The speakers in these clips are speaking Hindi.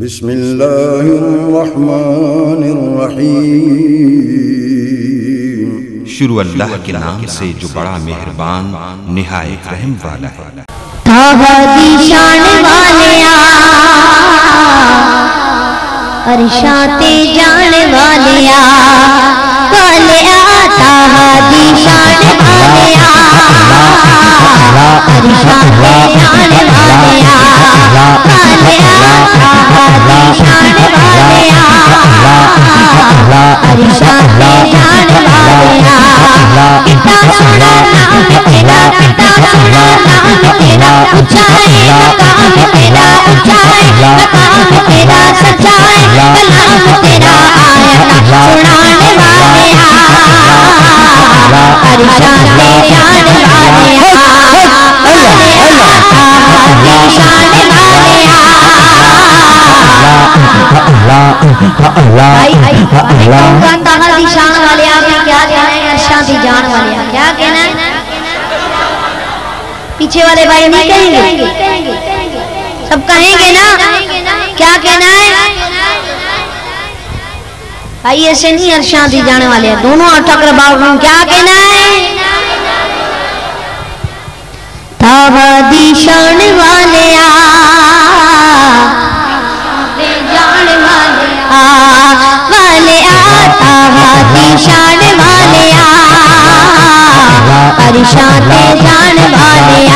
बिस्मिल्लाहिर्रहमानिर्रहीम। शुरू अल्लाह के नाम से जो बड़ा मेहरबान निहायत रहम वाला है। ताहा दी शान वालिया अरशाते जान वालिया वालिया ताहा दी शान वालिया अरशाते जान वालिया वालिया वालिया दी शान वाले आपने क्या कहना है अर्शा दी जान वाले क्या कहना? है पीछे वाले भाई नहीं कहेंगे? सब कहेंगे ना? क्या कहना है? भाई ऐसे नहीं अर्शा दी जाने वाले हैं। दोनों टकर बाबू क्या कहना है? ताहा दी शान वाले आ शान वाले आ अरिशाते जान वाले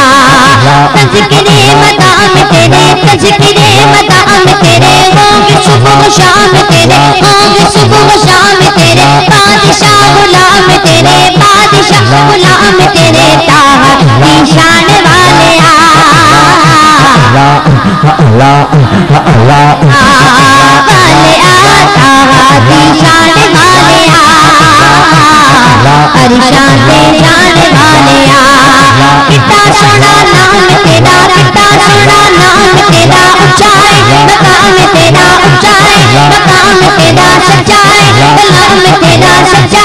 तज़किरे मदाम तेरे तज़किरे मदाम तेरे, होंगे सुबह शाम तेरे, होंगे सुबह शाम तेरे, बादशाह गुलाम तेरे, बादशाह गुलाम तेरे ताहा दी शान वाले आ वाले आ ताहा दी शान वाले आ। सोना नाम तेरा कितना सोना नाम तेरा ऊंचाई मकाम तेरा ऊंचाई मकाम तेरा सच्चाई कलाम तेरा सच्चाई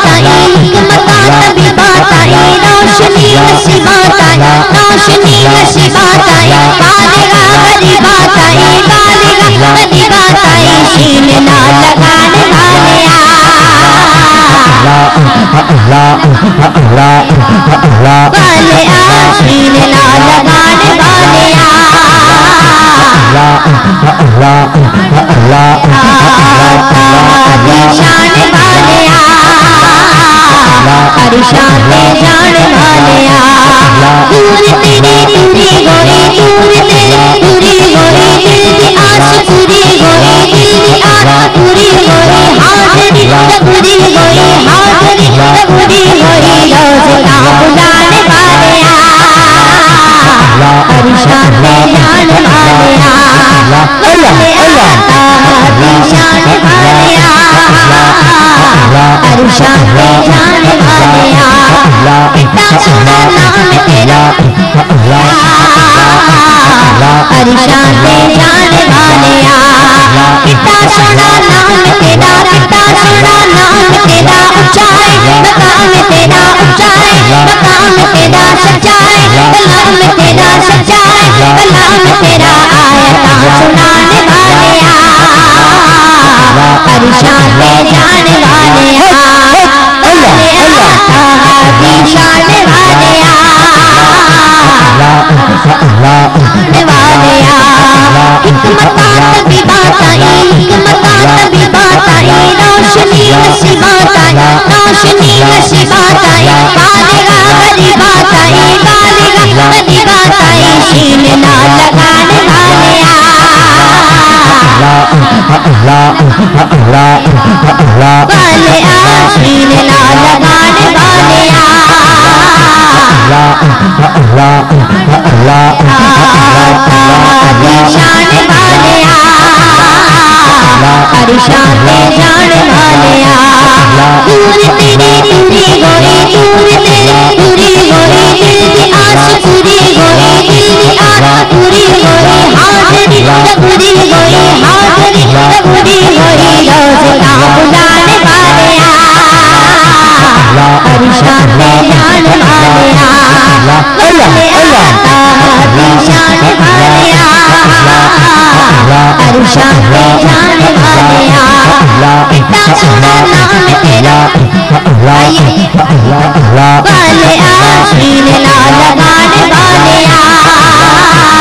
तभी बात आई हिकमता तभी बात आई रोशनी नसीबात आई रोशनी नसीबात आई बालिगा बड़ी बात आई बालिगा बड़ी बात आई शीन ना लगाने वाले आ शीन ना लगाने वाले आ शान वाले आ अरिशाते जान वाले आ दूर तेरी दूरी गोरी दूर तेरी दूरी गोरी दिल की आस पूरी गोरी दिल की आस पूरी गोरी हाजरी पूरी गोरी हाजरी पूरी गोरी रोज का बुलाने वाले आ अरिशाते जान वाले आ वाले आ ताहा दी आ अरिशाते जान वाले आ कितना सोना नाम तेरा अरिशाते जान वाले आ कितना सोना नाम तेरा कितना सोना नाम तेरा ऊंचाई मकाम तेरा ऊंचाई मकाम तेरा सच्चाई कलाम तेरा सच्चाई कलाम तेरा आयता सुनाने बात आई रोशनी नसीबात आई बालिगा बड़ी बात आई बालिगा बड़ी बात आई शीन ना लगाने वाले आ वाले आ शीन ना लगाने वाले आ शान वाले जान दूर तेरी पूरी होई हाजरी पूरी होई रोज़ बुलाने वाले आ। अरिशान में जान वाले आ अल्लाह अल्लाह अरिशान वाले आ अरिशान में जान वाले आ इतना सोना नाम तेरा वाले आशीन ला लगाने वाले शान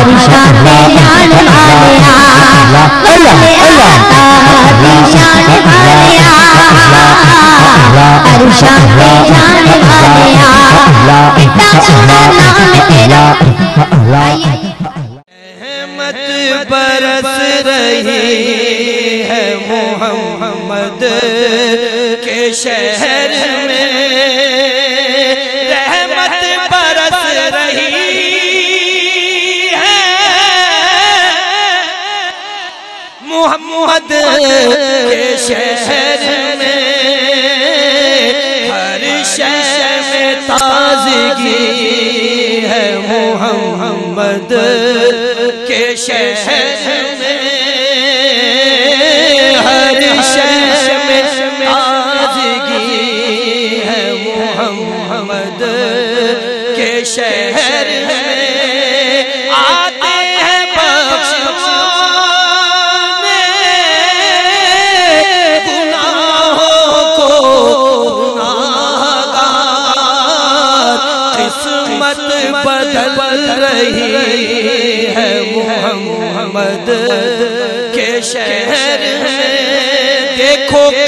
हरिशान जान वाले हरिशान वाले हरिशान जान वाले इतना सोना नाम तेरा रहमत मोहम्मद के शहर में हर शहर में ताजगी है मोहम्मद के शहर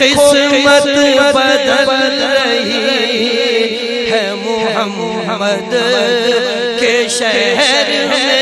किस्मत बदल रही है मोहम्मद के शहर में।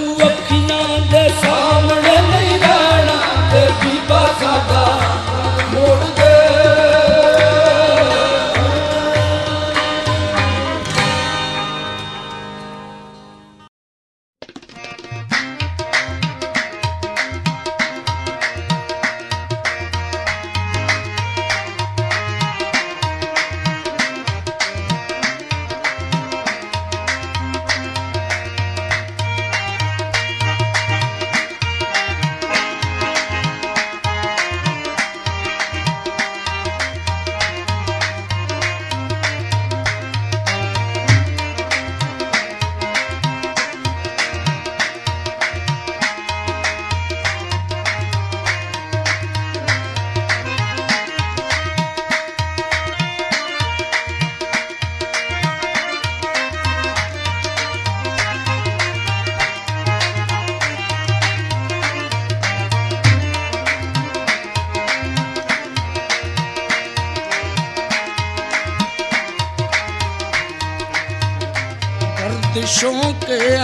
Hallelujah. Yeah.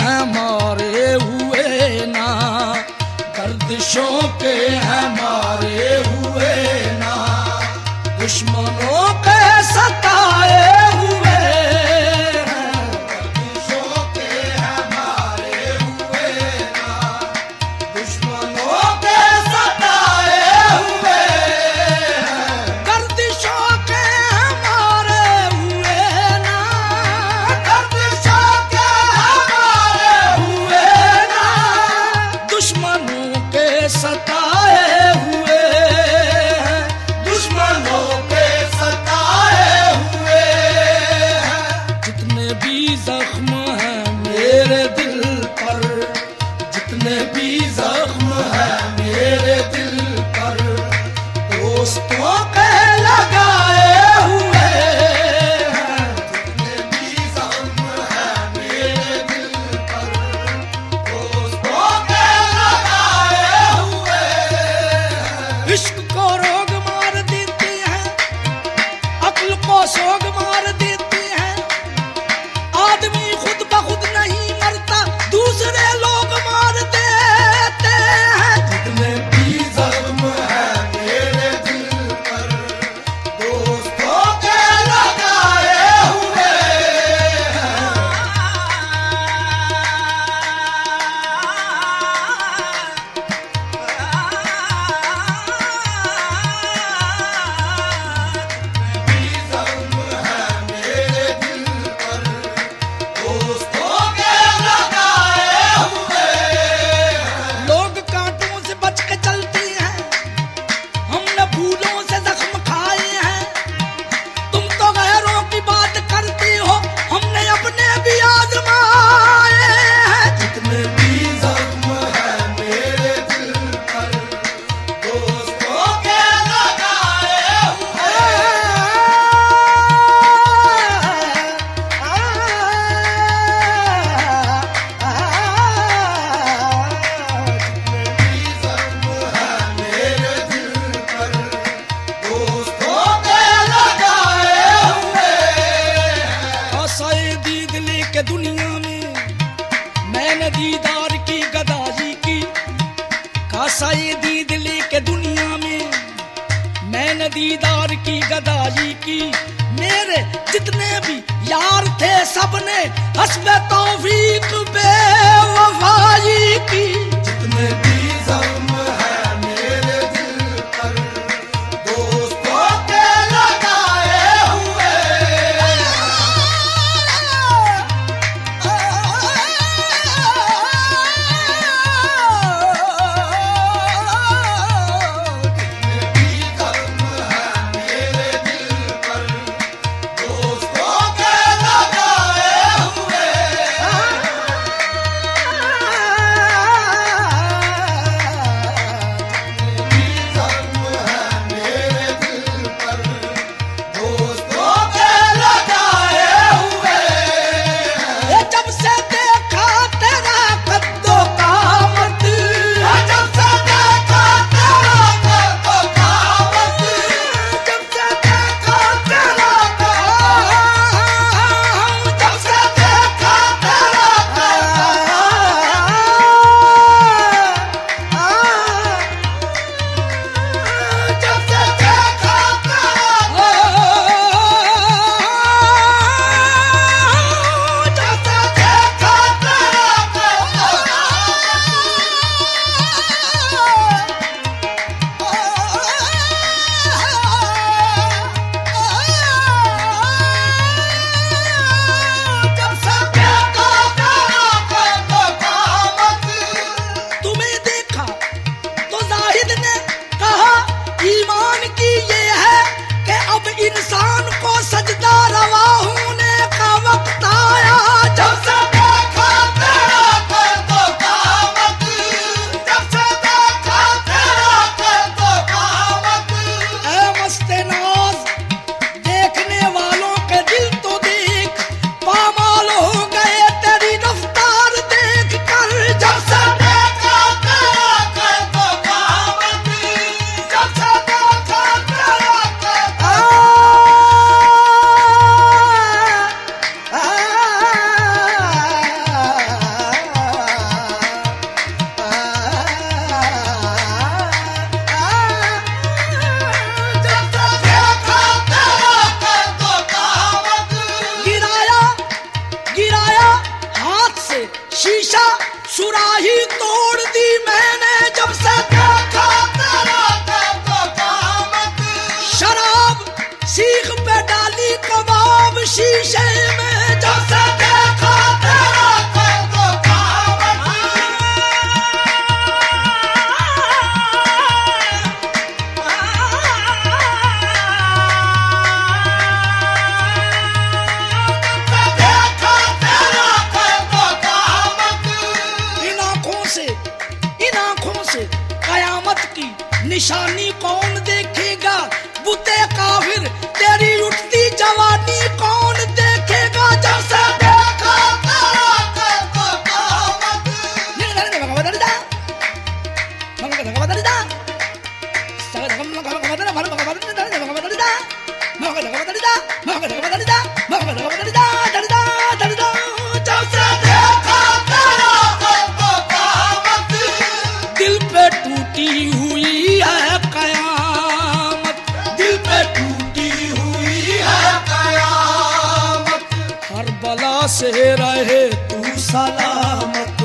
सलामत।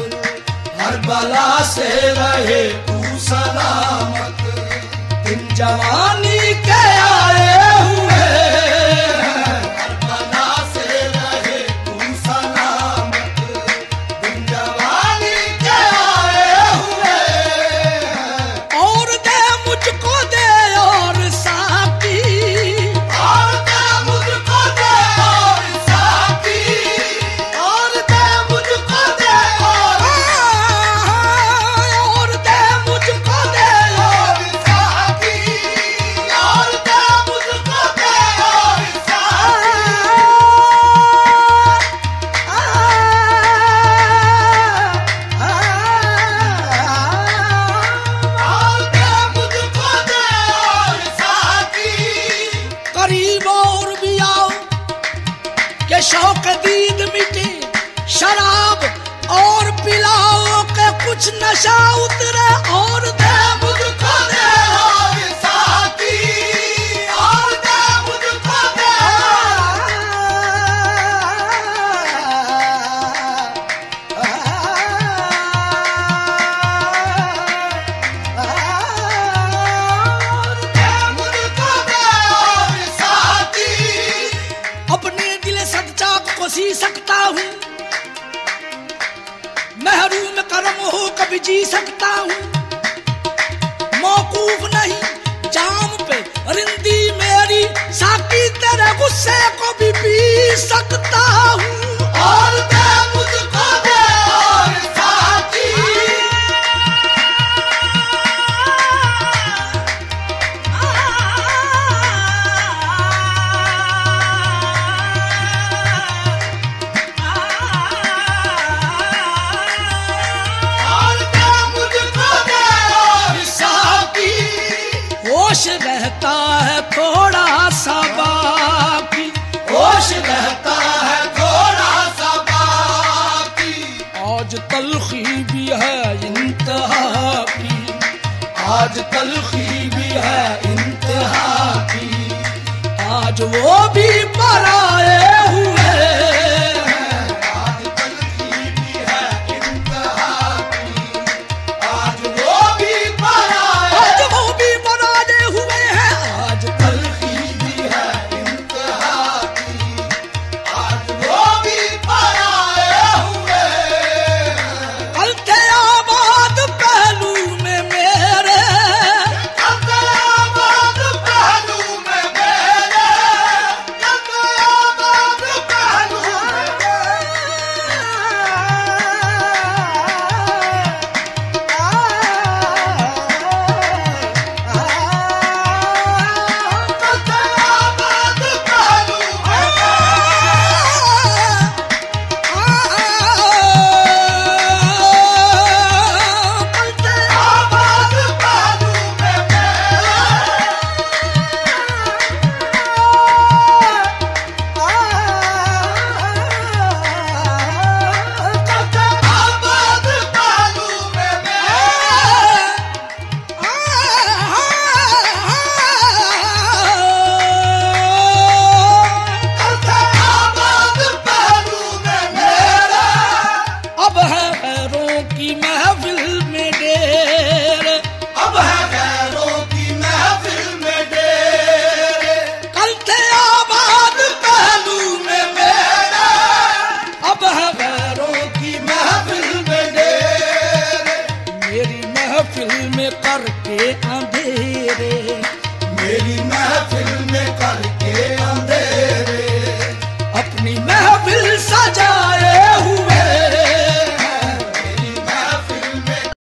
हर बला से रहे तू सलामत। तुम जवानी के आए हूँ आशा उतरा और